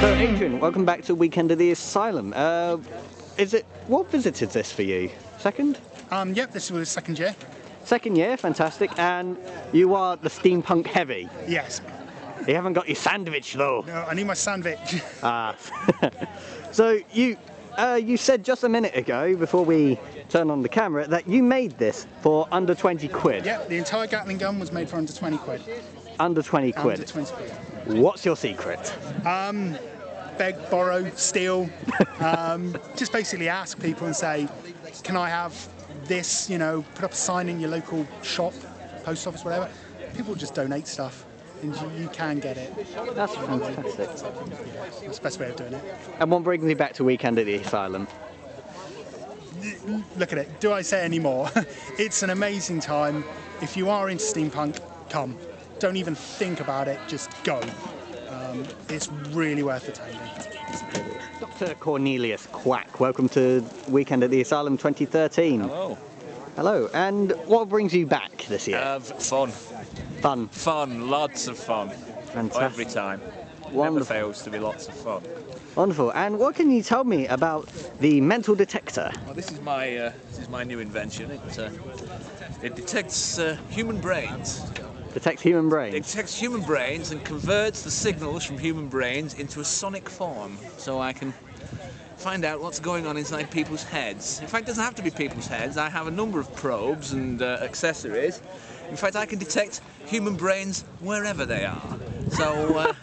Adrian, welcome back to Weekend of the Asylum. Uh, is it what visit is this for you? Second? Um, yep, this was second year. Second year, fantastic. And you are the steampunk heavy. Yes. You haven't got your sandwich though. No, I need my sandwich. Ah. so you uh, you said just a minute ago before we turn on the camera that you made this for under 20 quid. yep, the entire Gatling gun was made for under 20 quid. Under 20 Under quid. 20 quid. What's your secret? Um, beg, borrow, steal. Um, just basically ask people and say, can I have this? You know, put up a sign in your local shop, post office, whatever. People just donate stuff. And you, you can get it. That's fantastic. That's the best way of doing it. And what brings me back to Weekend at the Asylum? look at it. Do I say any more? it's an amazing time. If you are into steampunk, come. Don't even think about it. Just go. Um, it's really worth attending. Dr. Cornelius Quack, welcome to Weekend at the Asylum 2013. Hello. Hello, and what brings you back this year? Uh, fun, Fun, fun, lots of fun. fantastic. Every time. Never fails to be lots of fun. Wonderful. And what can you tell me about the mental detector? Well, this is my uh, this is my new invention. It uh, it detects uh, human brains. Detects human It brains. detects human brains and converts the signals from human brains into a sonic form, so I can find out what's going on inside people's heads. In fact, it doesn't have to be people's heads. I have a number of probes and uh, accessories. In fact, I can detect human brains wherever they are. So. Uh,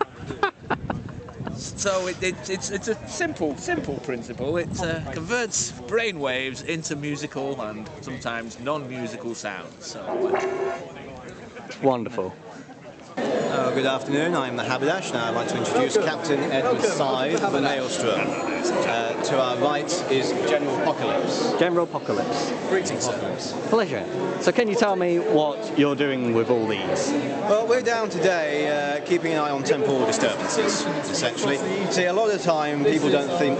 So it, it, it's, it's a simple, simple principle. It uh, converts brain waves into musical and sometimes non-musical sounds. So uh, Wonderful. Uh, good afternoon, I'm Habidash. Now I'd like to introduce Captain Edward Side of the Maelstrom. Uh, to our right is General Apocalypse. General Apocalypse. Greetings, Apocalypse. Pleasure. So can you tell me what you're doing with all these? Well, we're down today uh, keeping an eye on temporal disturbances, essentially. See, a lot of the time people don't think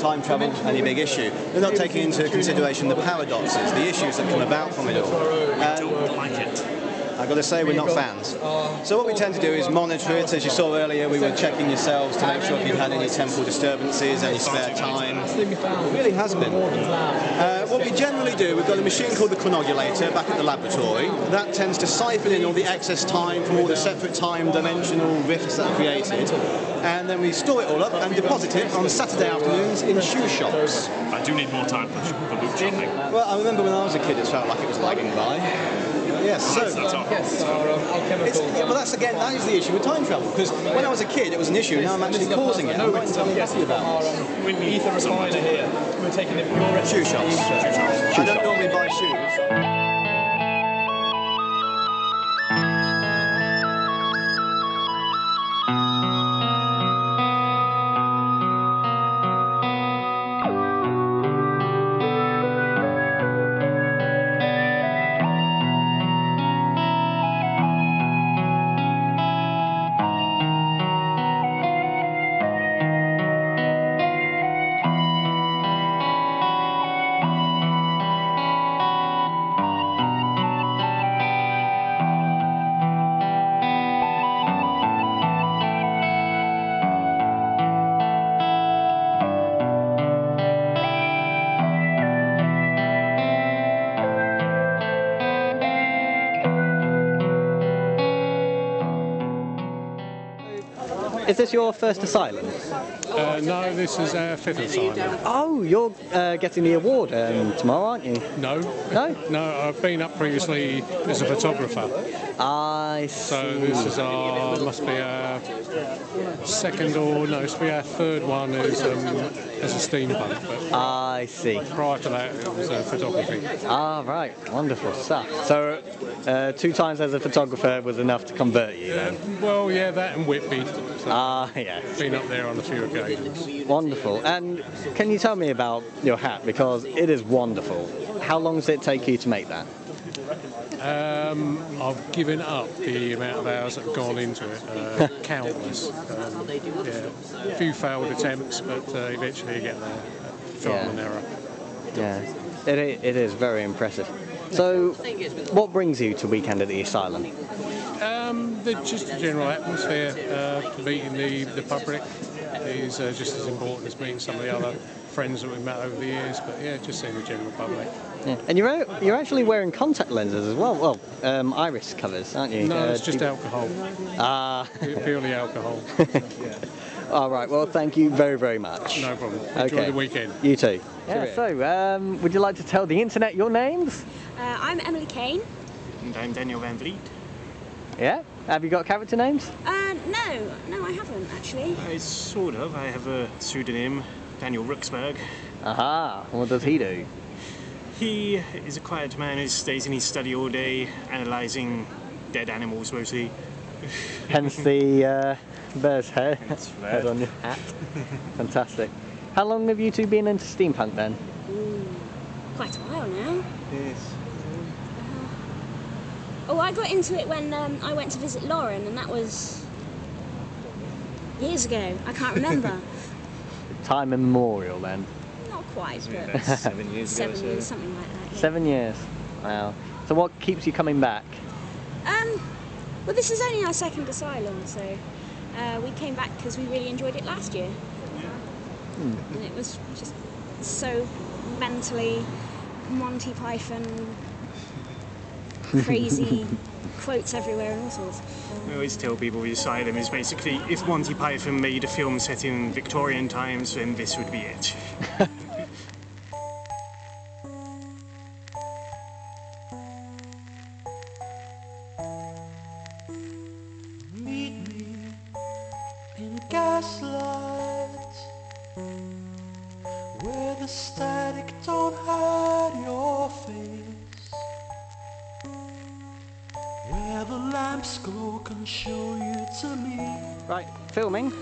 time travel any big issue. They're not taking into consideration the paradoxes, the issues that come about from it all. And I've got to say, we're not fans. So what we tend to do is monitor it. As you saw earlier, we were checking yourselves to make sure if you've had any temporal disturbances, any spare time. It really has been. Uh, what we generally do, we've got a machine called the chronogulator back at the laboratory. That tends to siphon in all the excess time from all the separate time dimensional rifts that are created. And then we store it all up and deposit it on Saturday afternoons in shoe shops. I do need more time for, for boot shopping. Well, I remember when I was a kid, it felt like it was lagging by. Yes, so. That's all. Um, it's, yeah, well, that's again, that is the issue with time travel. Because when I was a kid, it was an issue, now I'm actually causing it. I'm not entirely happy about it. Um, we need Ether someone refiner here. We're taking it from your Shoe shops. I don't normally buy shoes. Is this your first asylum? Uh, no, this is our fifth assignment. Oh, you're uh, getting the award um, tomorrow, aren't you? No, No? no, I've been up previously as a photographer. I see. So this is our, must be our second or no, it's be our third one as, um, as a steampunk. But I see. prior to that, it was uh, photography. Ah, right. Wonderful stuff. So, uh, two times as a photographer was enough to convert you Uh, well, yeah, that and Whitby. So Ah, yes. been up there on a few occasions. Wonderful. And can you tell me about your hat? Because it is wonderful. How long does it take you to make that? Um, I've given up the amount of hours that have gone into it. Uh, countless. Um, yeah, a few failed attempts, but uh, eventually you get there. Trial Yeah. and error. Yeah. It, it is very impressive. So, what brings you to Weekend at the Asylum? Um, the, just the general atmosphere, uh, meeting the, the public, is uh, just as important as meeting some of the other friends that we've met over the years. But yeah, just seeing the general public. Yeah. And you're you're actually wearing contact lenses as well. Well, um, iris covers, aren't you? No, Uh, it's just do- alcohol, Ah. purely alcohol. All right. Well, thank you very very much. No problem. Enjoy Okay. the weekend. You too. Yeah. So, um, would you like to tell the internet your names? Uh, I'm Emily Kane. And I'm Daniel Van Vliet. Yeah. Have you got character names? Uh, no, no, I haven't actually. I sort of. I have a pseudonym, Daniel Ruxberg. Aha. What does he do? He is a quiet man who stays in his study all day, analysing dead animals mostly. Hence the uh, bear's head, head on your hat. Fantastic. How long have you two been into steampunk then? Quite a while now. Yes. Oh, I got into it when um, I went to visit Lauren, and that was years ago. I can't remember. Time immemorial then. Not quite, but seven years ago. seven so- something like that. yeah. Seven years. Wow. So what keeps you coming back? Um, well, this is only our second asylum, so uh, we came back because we really enjoyed it last year, and it was just so mentally Monty Python crazy quotes everywhere and all sorts. I always tell people the asylum is basically if Monty Python made a film set in Victorian times, then this would be it. Where the lamp's glow can show you to me Right, filming.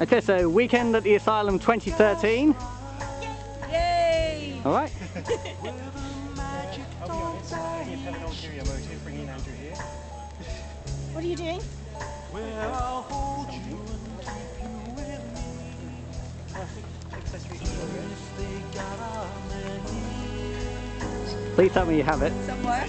Okay, so weekend at the asylum 2013. Yay! All right. magic don't What are you doing? Where I'll hold you and keep you with me If they got our many Please tell me you have it. Somewhere.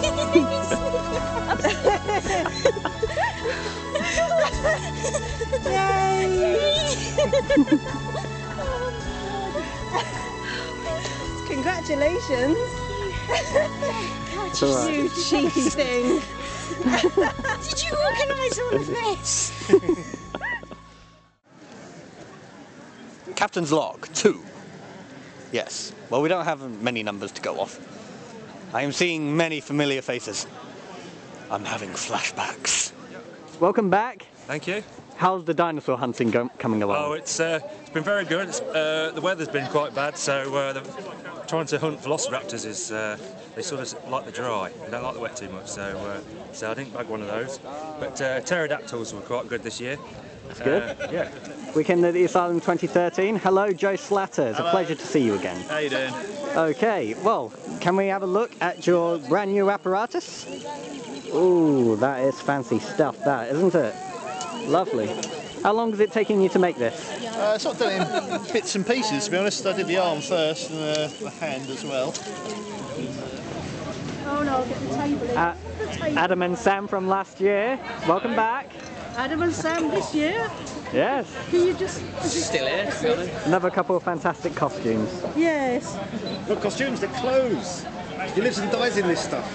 this? Congratulations. It's all right. You cheeky thing. Did you organise all of this? Captain's log two. Yes. Well, we don't have many numbers to go off. I am seeing many familiar faces. I'm having flashbacks. Welcome back. Thank you. How's the dinosaur hunting go- coming along? Oh, it's uh, it's been very good. Uh, the weather's been quite bad, so uh, the, trying to hunt velociraptors is uh, they sort of like the dry. They don't like the wet too much, so uh, so I didn't bag one of those. But uh, pterodactyls were quite good this year. That's good. yeah. Weekend at the Asylum 2013. Hello, Joe Slatter. It's a pleasure to see you again. How you doing? Okay, well, can we have a look at your brand new apparatus? Ooh, that is fancy stuff, that, isn't it? Lovely. How long is it taking you to make this? Uh, sort of done it in bits and pieces, to be honest. I did the arm first and the, the hand as well. Oh no, I'll get the table in. Uh, the table. Adam and Sam from last year. Welcome back. Adam and Sam this year. Yes. Can you just... Still here, to be honest. Another couple of fantastic costumes. Yes. Not costumes, they're clothes. He lives and dies in this stuff.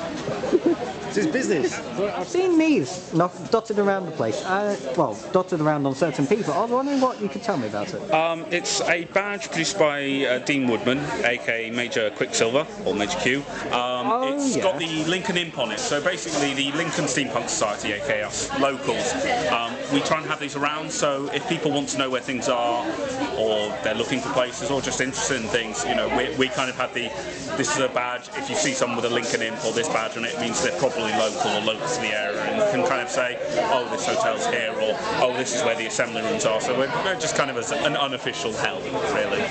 It's his business. I've seen these not dotted around the place. Uh, well, dotted around on certain people. I was wondering what you could tell me about it. Um, it's a badge produced by uh, Dean Woodman, aka Major Quicksilver, or Major Q. Um, Oh, it's yeah. got the Lincoln imp on it. So basically, the Lincoln Steampunk Society, aka us locals, um, we try and have these around. So if people want to know where things are, or they're looking for places, or just interested in things, you know, we, we kind of have the. This is a badge. If if you see someone with a Lincoln imp or this badge on it, it means they're probably local or local to the area and can kind of say, oh, this hotel's here, or oh, this is where the assembly rooms are. So we're, we're just kind of as an unofficial help, really.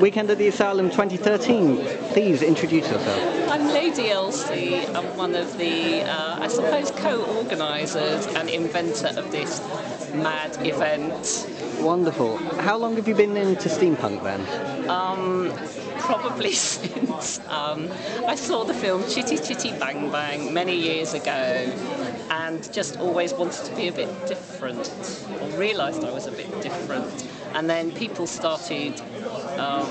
Weekend at the Asylum 2013. Please introduce yourself. I'm Lady Elsie. I'm one of the, uh, I suppose, co-organisers and inventor of this mad event. Wonderful. How long have you been into steampunk then? Um, probably since um, I saw the film Chitty Chitty Bang Bang many years ago and just always wanted to be a bit different or realised I was a bit different. And then people started um,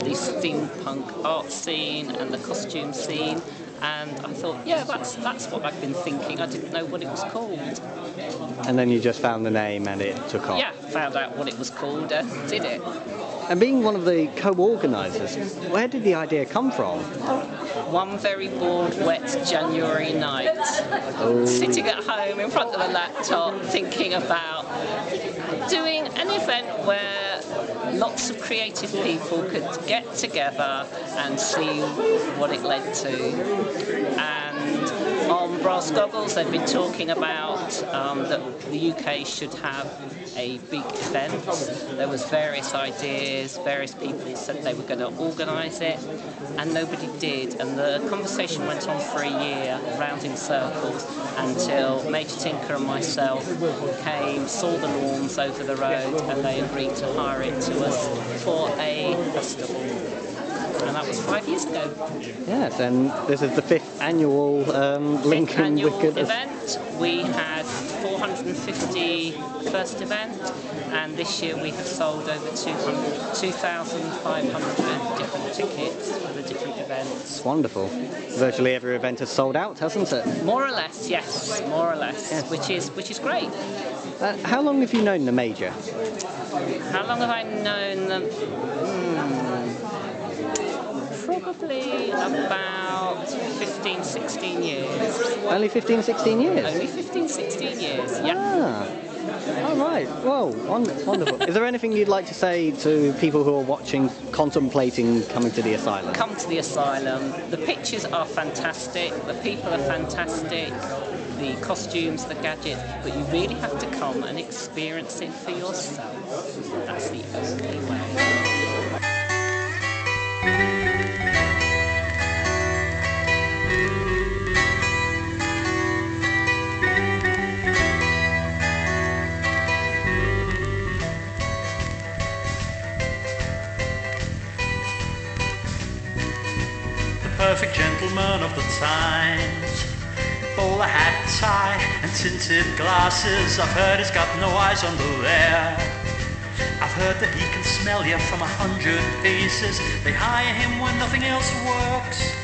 the steampunk art scene and the costume scene and I thought, yeah, that's that's what I've been thinking. I didn't know what it was called. And then you just found the name and it took off. Yeah, found out what it was called and did it. And being one of the co-organisers, where did the idea come from? One very bored, wet January night, Oh. sitting at home in front of a laptop, thinking about doing an event where lots of creative people could get together and see what it led to. And on Brass Goggles, they've been talking about um, that the UK should have a big event. There was various ideas, various people said they were going to organise it, and nobody did. And the conversation went on for a year, round in circles, until Major Tinker and myself came, saw the lawns over the road, and they agreed to hire it to us for a festival. And that was five years ago. Yes, and this is the fifth annual um, Lincoln annual Wicked. event. We had 450 first event, and this year we have sold over 200 2,500 different tickets for the different events. It's wonderful. Virtually every event has sold out, hasn't it? More or less, yes, more or less, which is which is great. Uh, how long have you known the Major? How long have I known them? Probably about 15, 16 years. Only 15, 16 years? Only 15, 16 years, yeah. Ah. All right. Well, wonderful. Is there anything you'd like to say to people who are watching, contemplating coming to the asylum? Come to the asylum. The pictures are fantastic, the people are fantastic, the costumes, the gadgets, but you really have to come and experience it for yourself. That's the only way. Perfect gentleman of the times. Bowler hat, tie, and tinted glasses. I've heard he's got no eyes under there. I've heard that he can smell you from a hundred paces. They hire him when nothing else works.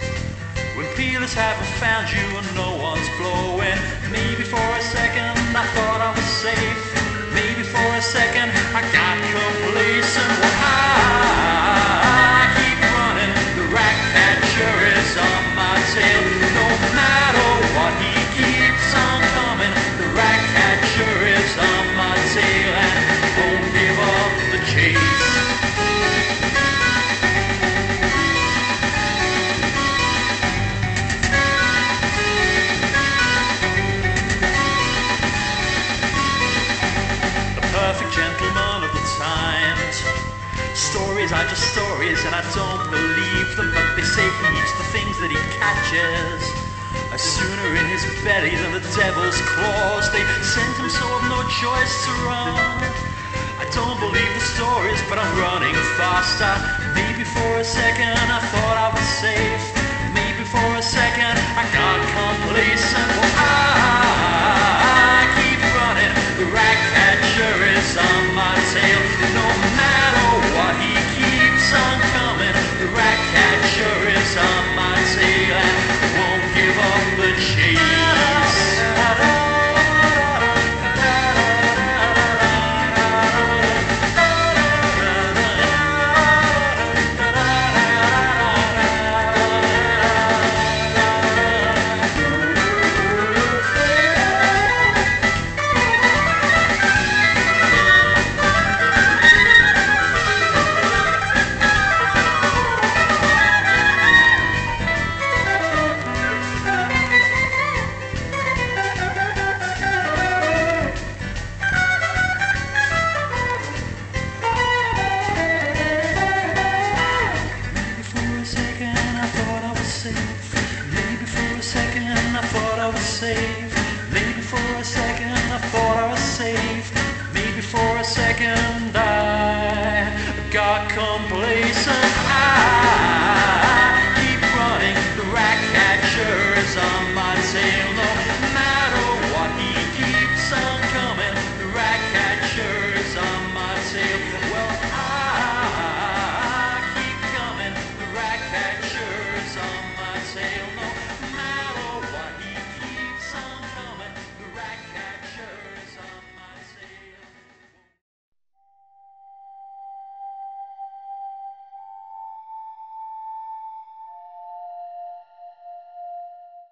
When peelers haven't found you and no one's blowing. Maybe for a second I thought I was safe. Stories are just stories, and I don't believe them, but they say he eats the things that he catches. A sooner in his belly than the devil's claws. They sent him so I've no choice to run. I don't believe the stories, but I'm running faster. Maybe for a second I thought I was safe. Maybe for a second I got complacent. Well, I keep running. The